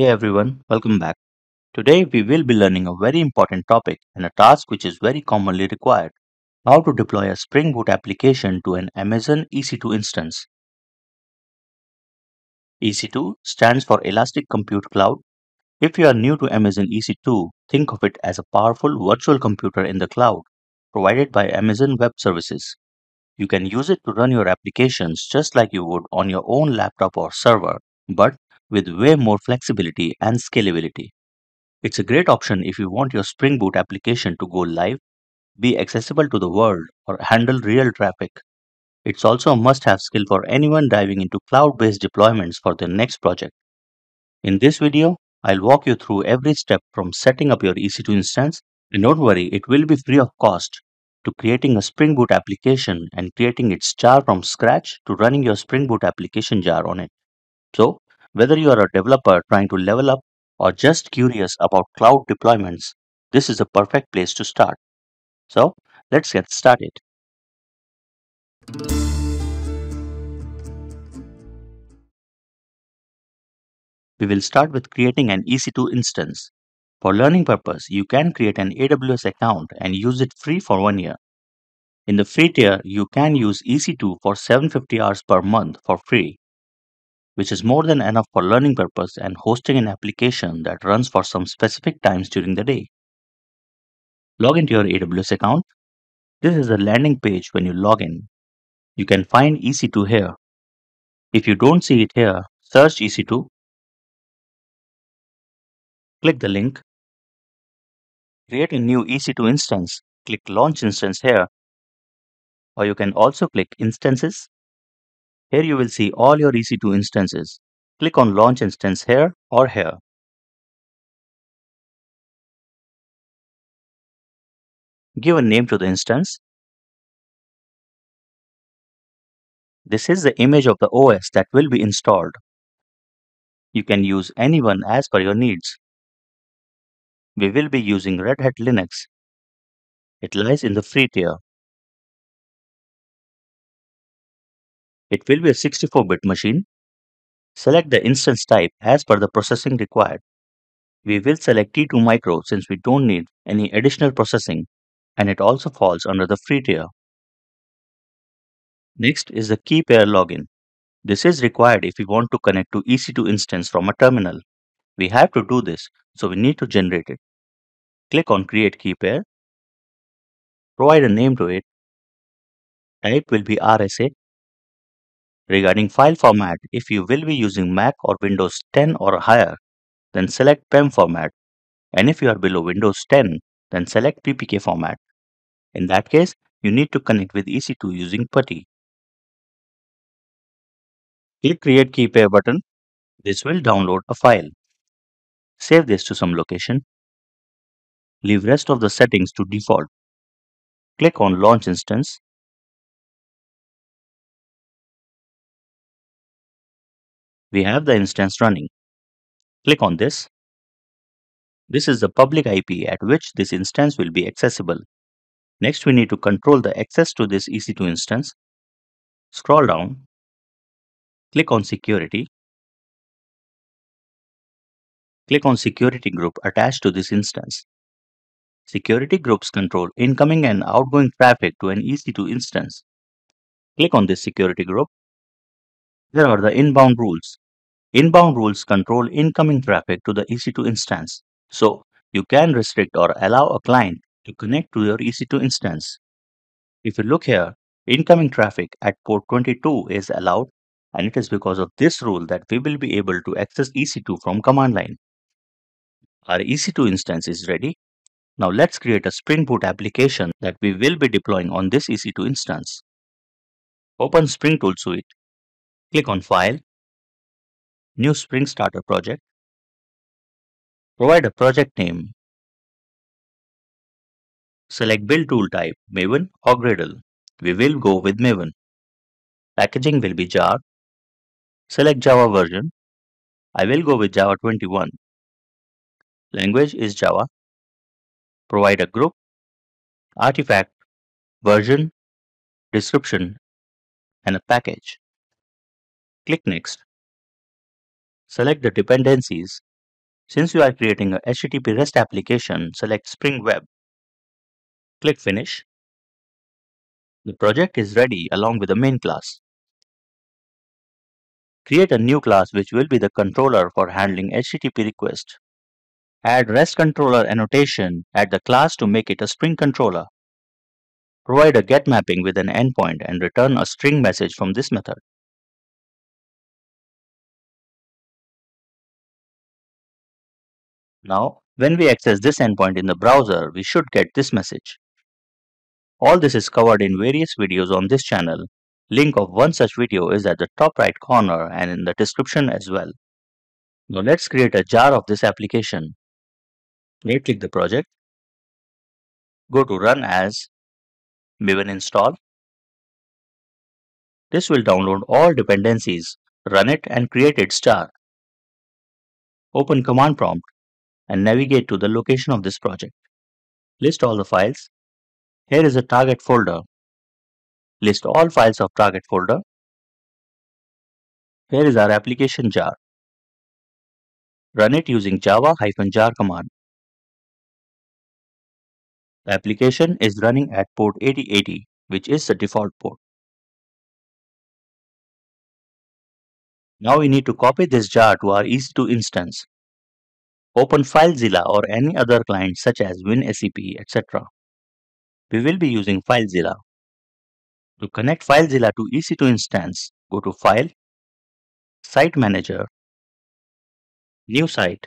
Hey everyone, welcome back. Today we will be learning a very important topic and a task which is very commonly required. How to deploy a Spring Boot application to an Amazon EC2 instance. EC2 stands for Elastic Compute Cloud. If you are new to Amazon EC2, think of it as a powerful virtual computer in the cloud provided by Amazon Web Services. You can use it to run your applications just like you would on your own laptop or server, but with way more flexibility and scalability. It's a great option if you want your Spring Boot application to go live, be accessible to the world, or handle real traffic. It's also a must have skill for anyone diving into cloud based deployments for their next project. In this video, I'll walk you through every step from setting up your EC2 instance, and don't worry, it will be free of cost, to creating a Spring Boot application and creating its jar from scratch to running your Spring Boot application jar on it. So, whether you are a developer trying to level up or just curious about cloud deployments, this is a perfect place to start. So, let's get started. We will start with creating an EC2 instance. For learning purpose, you can create an AWS account and use it free for one year. In the free tier, you can use EC2 for 750 hours per month for free, which is more than enough for learning purpose and hosting an application that runs for some specific times during the day. Log into your AWS account. This is the landing page when you log in. You can find EC2 here. If you don't see it here, search EC2 Click the link. Create a new EC2 instance. Click Launch Instance here. Or you can also click Instances. Here you will see all your EC2 instances. Click on Launch Instance here or here. Give a name to the instance. This is the image of the OS that will be installed. You can use any one as per your needs. We will be using Red Hat Linux. It lies in the free tier. It will be a 64-bit machine. Select the instance type as per the processing required. We will select T2 Micro since we don't need any additional processing and it also falls under the free tier. Next is the key pair login. This is required if we want to connect to EC2 instance from a terminal. We have to do this, so we need to generate it. Click on Create Key Pair. Provide a name to it. Type will be RSA. Regarding file format, if you will be using Mac or Windows 10 or higher, then select PEM format. And if you are below Windows 10, then select PPK format. In that case, you need to connect with EC2 using PuTTY. Click Create Key Pair button. This will download a file. Save this to some location. Leave rest of the settings to default. Click on Launch Instance. We have the instance running. Click on this. This is the public IP at which this instance will be accessible. Next, we need to control the access to this EC2 instance. Scroll down. Click on Security. Click on Security Group attached to this instance. Security groups control incoming and outgoing traffic to an EC2 instance. Click on this security group. Here are the inbound rules. Inbound rules control incoming traffic to the EC2 instance. So, you can restrict or allow a client to connect to your EC2 instance. If you look here, incoming traffic at port 22 is allowed and it is because of this rule that we will be able to access EC2 from command line. Our EC2 instance is ready. Now let's create a Spring Boot application that we will be deploying on this EC2 instance. Open Spring Tool Suite. Click on File, New Spring Starter Project. Provide a project name. Select Build Tool Type, Maven or Gradle. We will go with Maven. Packaging will be jar. Select Java version. I will go with Java 21. Language is Java. Provide a group, artifact, version, description, and a package. Click Next. Select the dependencies. Since you are creating a HTTP REST application, select Spring Web. Click Finish. The project is ready along with the main class. Create a new class which will be the controller for handling HTTP request. Add REST controller annotation at the class to make it a Spring controller. Provide a get mapping with an endpoint and return a string message from this method. Now, when we access this endpoint in the browser, we should get this message. All this is covered in various videos on this channel. Link of one such video is at the top right corner and in the description as well. Now let's create a jar of this application. Right click the project. Go to Run As, Maven Install. This will download all dependencies, run it and create its jar. Open command prompt and navigate to the location of this project. List all the files. Here is a target folder. List all files of target folder. Here is our application jar. Run it using java-jar command. The application is running at port 8080, which is the default port. Now we need to copy this jar to our EC2 instance. Open FileZilla or any other client such as WinSCP, etc. We will be using FileZilla. To connect FileZilla to EC2 instance, go to File, Site Manager, New Site.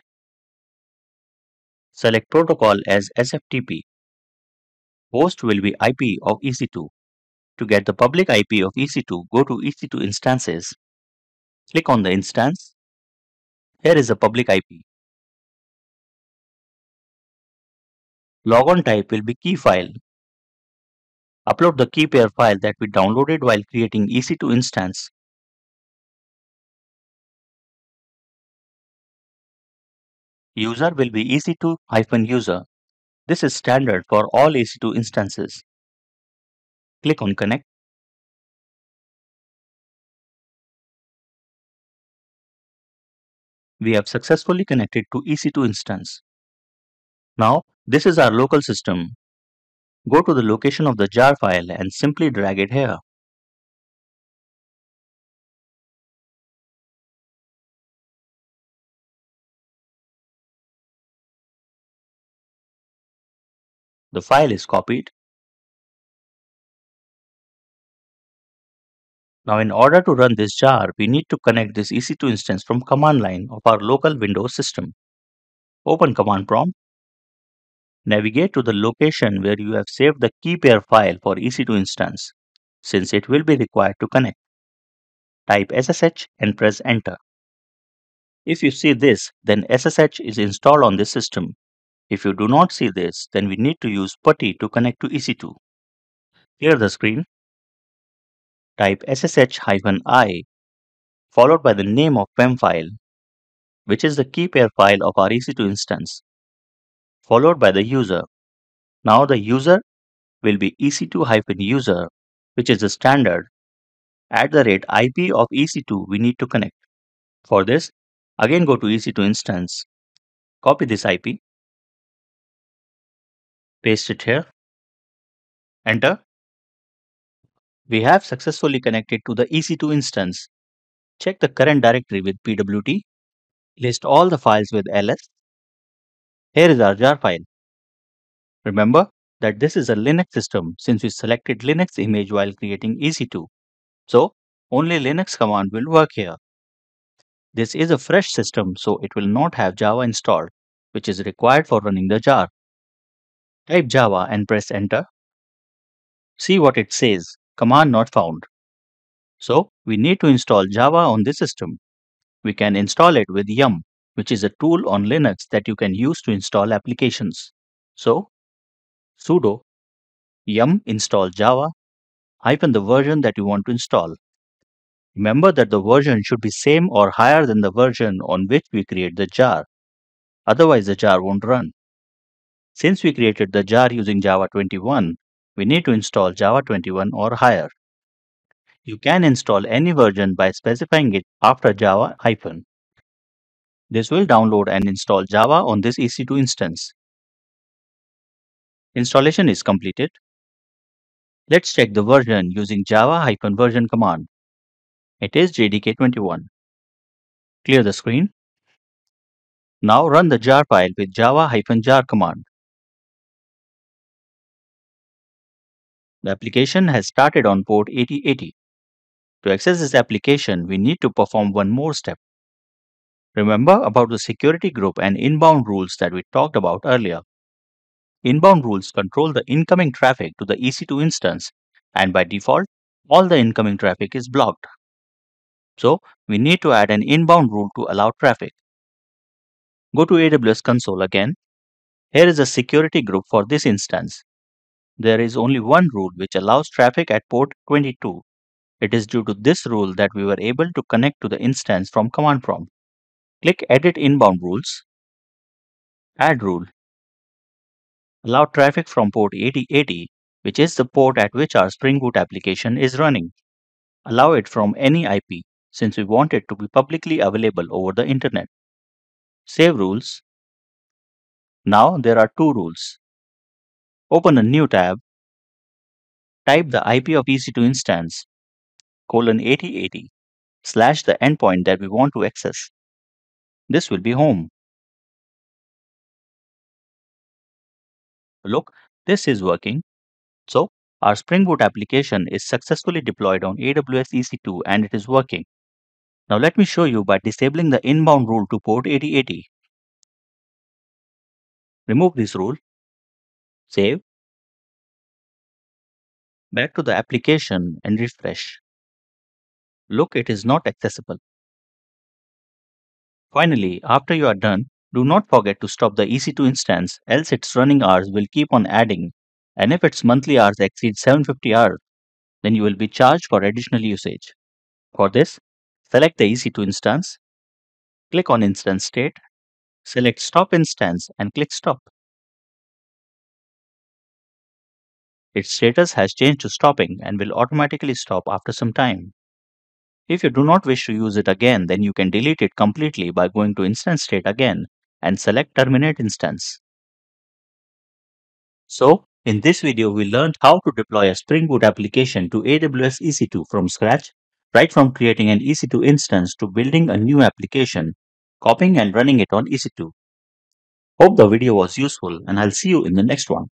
Select Protocol as SFTP. Host will be IP of EC2. To get the public IP of EC2, go to EC2 Instances. Click on the instance. Here is the public IP. Logon type will be key file. Upload the key pair file that we downloaded while creating EC2 instance. User will be EC2-user. This is standard for all EC2 instances. Click on connect. We have successfully connected to EC2 instance. Now, this is our local system. Go to the location of the jar file and simply drag it here. The file is copied. Now in order to run this jar, we need to connect this EC2 instance from command line of our local Windows system. Open command prompt Navigate to the location where you have saved the key pair file for EC2 instance, since it will be required to connect. Type SSH and press enter. If you see this, then SSH is installed on this system. If you do not see this, then we need to use PuTTY to connect to EC2. Clear the screen. Type SSH-i followed by the name of PEM file, which is the key pair file of our EC2 instance followed by the user. Now the user will be EC2-user, which is the standard. At the rate IP of EC2 we need to connect. For this, again go to EC2 instance, copy this IP, paste it here, enter. We have successfully connected to the EC2 instance. Check the current directory with pwd, list all the files with ls, here is our jar file. Remember that this is a Linux system since we selected Linux image while creating EC2. So only Linux command will work here. This is a fresh system so it will not have Java installed, which is required for running the jar. Type Java and press enter. See what it says, command not found. So we need to install Java on this system. We can install it with yum which is a tool on Linux that you can use to install applications. So, sudo yum install java hyphen the version that you want to install. Remember that the version should be same or higher than the version on which we create the jar. Otherwise, the jar won't run. Since we created the jar using Java 21, we need to install Java 21 or higher. You can install any version by specifying it after Java hyphen. This will download and install Java on this EC2 instance. Installation is completed. Let's check the version using java-version command. It is JDK21. Clear the screen. Now run the jar file with java-jar command. The application has started on port 8080. To access this application, we need to perform one more step. Remember about the security group and inbound rules that we talked about earlier. Inbound rules control the incoming traffic to the EC2 instance and by default, all the incoming traffic is blocked. So, we need to add an inbound rule to allow traffic. Go to AWS console again. Here is a security group for this instance. There is only one rule which allows traffic at port 22. It is due to this rule that we were able to connect to the instance from command prompt. Click Edit Inbound Rules, Add Rule, allow traffic from port 8080, which is the port at which our Spring Boot application is running. Allow it from any IP, since we want it to be publicly available over the internet. Save rules. Now there are two rules. Open a new tab. Type the IP of EC2 instance, colon 8080, slash the endpoint that we want to access. This will be home. Look, this is working. So, our Spring Boot application is successfully deployed on AWS EC2 and it is working. Now let me show you by disabling the inbound rule to port 8080. Remove this rule. Save. Back to the application and refresh. Look, it is not accessible. Finally, after you are done, do not forget to stop the EC2 instance, else its running hours will keep on adding. And if its monthly hours exceed 750 hours, then you will be charged for additional usage. For this, select the EC2 instance, click on Instance State, select Stop Instance and click Stop. Its status has changed to stopping and will automatically stop after some time. If you do not wish to use it again, then you can delete it completely by going to instance state again and select terminate instance. So, in this video, we learned how to deploy a Spring Boot application to AWS EC2 from scratch, right from creating an EC2 instance to building a new application, copying and running it on EC2. Hope the video was useful and I'll see you in the next one.